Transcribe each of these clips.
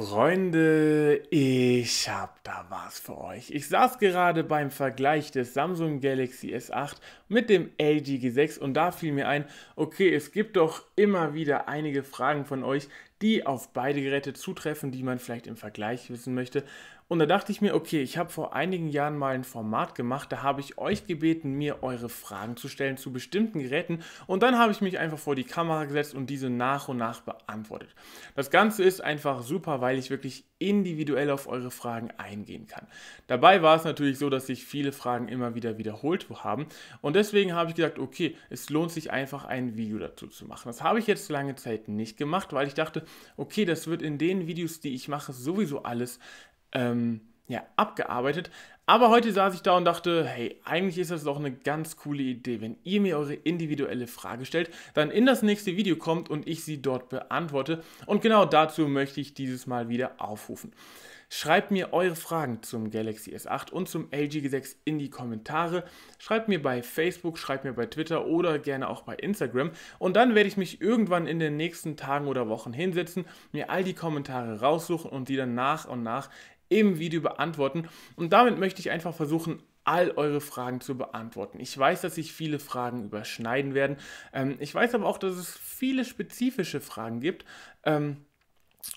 Freunde, ich hab da was für euch. Ich saß gerade beim Vergleich des Samsung Galaxy S8 mit dem LG G6 und da fiel mir ein, okay, es gibt doch immer wieder einige Fragen von euch, die auf beide Geräte zutreffen, die man vielleicht im Vergleich wissen möchte. Und da dachte ich mir, okay, ich habe vor einigen Jahren mal ein Format gemacht, da habe ich euch gebeten, mir eure Fragen zu stellen zu bestimmten Geräten und dann habe ich mich einfach vor die Kamera gesetzt und diese nach und nach beantwortet. Das Ganze ist einfach super, weil ich wirklich individuell auf eure Fragen eingehen kann. Dabei war es natürlich so, dass sich viele Fragen immer wieder wiederholt haben und deswegen habe ich gesagt, okay, es lohnt sich einfach ein Video dazu zu machen. Das habe ich jetzt lange Zeit nicht gemacht, weil ich dachte, okay, das wird in den Videos, die ich mache, sowieso alles ähm, ja, abgearbeitet. Aber heute saß ich da und dachte, hey, eigentlich ist das doch eine ganz coole Idee. Wenn ihr mir eure individuelle Frage stellt, dann in das nächste Video kommt und ich sie dort beantworte. Und genau dazu möchte ich dieses Mal wieder aufrufen. Schreibt mir eure Fragen zum Galaxy S8 und zum LG G6 in die Kommentare. Schreibt mir bei Facebook, schreibt mir bei Twitter oder gerne auch bei Instagram. Und dann werde ich mich irgendwann in den nächsten Tagen oder Wochen hinsetzen, mir all die Kommentare raussuchen und die dann nach und nach im Video beantworten. Und damit möchte ich einfach versuchen, all eure Fragen zu beantworten. Ich weiß, dass sich viele Fragen überschneiden werden. Ähm, ich weiß aber auch, dass es viele spezifische Fragen gibt. Ähm,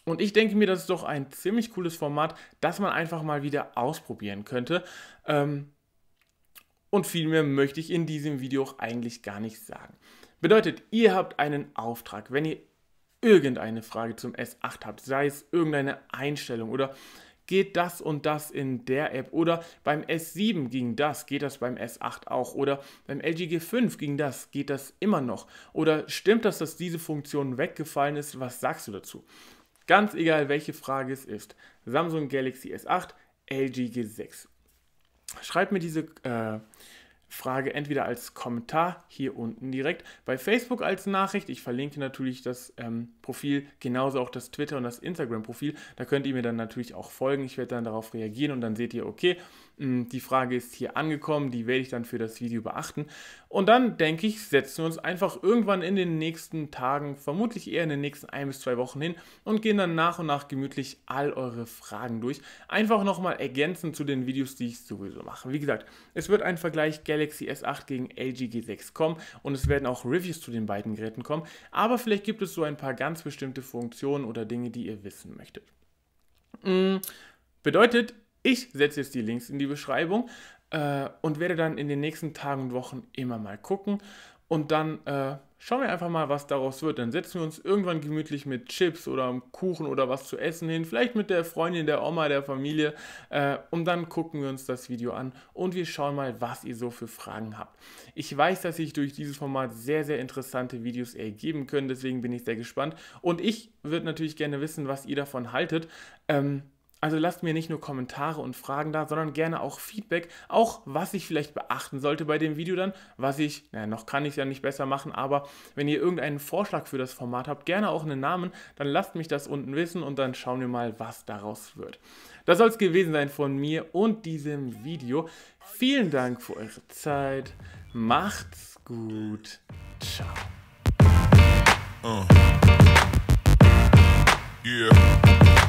und ich denke mir, das ist doch ein ziemlich cooles Format, das man einfach mal wieder ausprobieren könnte. Ähm, und viel mehr möchte ich in diesem Video auch eigentlich gar nicht sagen. Bedeutet, ihr habt einen Auftrag, wenn ihr irgendeine Frage zum S8 habt, sei es irgendeine Einstellung oder geht das und das in der App oder beim S7 ging das, geht das beim S8 auch oder beim LG G5 ging das, geht das immer noch oder stimmt das, dass diese Funktion weggefallen ist, was sagst du dazu? Ganz egal, welche Frage es ist. Samsung Galaxy S8, LG G6. Schreibt mir diese äh, Frage entweder als Kommentar hier unten direkt, bei Facebook als Nachricht. Ich verlinke natürlich das ähm, Profil, genauso auch das Twitter und das Instagram-Profil. Da könnt ihr mir dann natürlich auch folgen. Ich werde dann darauf reagieren und dann seht ihr, okay, hm, die Frage ist hier angekommen, die werde ich dann für das Video beachten. Und dann denke ich, setzen wir uns einfach irgendwann in den nächsten Tagen, vermutlich eher in den nächsten ein bis zwei Wochen hin und gehen dann nach und nach gemütlich all eure Fragen durch. Einfach nochmal ergänzend zu den Videos, die ich sowieso mache. Wie gesagt, es wird ein Vergleich Galaxy Galaxy S8 gegen LG G6 kommen und es werden auch Reviews zu den beiden Geräten kommen, aber vielleicht gibt es so ein paar ganz bestimmte Funktionen oder Dinge, die ihr wissen möchtet. Mm, bedeutet, ich setze jetzt die Links in die Beschreibung äh, und werde dann in den nächsten Tagen und Wochen immer mal gucken und dann äh, schauen wir einfach mal, was daraus wird. Dann setzen wir uns irgendwann gemütlich mit Chips oder Kuchen oder was zu essen hin, vielleicht mit der Freundin, der Oma, der Familie. Äh, und dann gucken wir uns das Video an und wir schauen mal, was ihr so für Fragen habt. Ich weiß, dass sich durch dieses Format sehr, sehr interessante Videos ergeben können, deswegen bin ich sehr gespannt. Und ich würde natürlich gerne wissen, was ihr davon haltet. Ähm, also lasst mir nicht nur Kommentare und Fragen da, sondern gerne auch Feedback, auch was ich vielleicht beachten sollte bei dem Video dann, was ich, naja, noch kann ich es ja nicht besser machen, aber wenn ihr irgendeinen Vorschlag für das Format habt, gerne auch einen Namen, dann lasst mich das unten wissen und dann schauen wir mal, was daraus wird. Das soll es gewesen sein von mir und diesem Video. Vielen Dank für eure Zeit. Macht's gut. Ciao. Uh. Yeah.